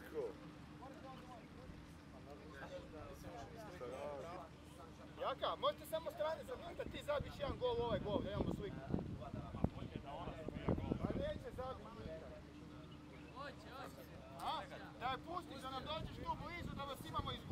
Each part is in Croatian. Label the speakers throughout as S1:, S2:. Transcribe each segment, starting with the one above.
S1: Ratko. Jaka, možete samo strane zabiti da ti zabiš jedan gol ovaj gol, da imamo sliku. Pa neće zabiti. Hoće, hoće. Da je pustiš da nam dođeš tu blizu da vas imamo
S2: izgubiti.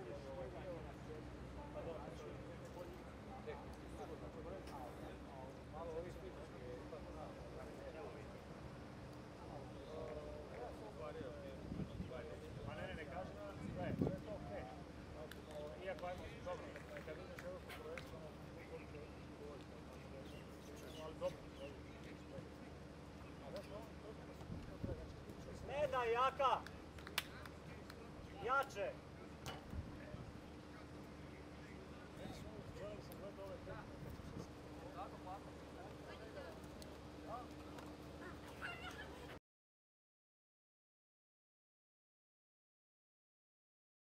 S2: Ne!
S3: Jače!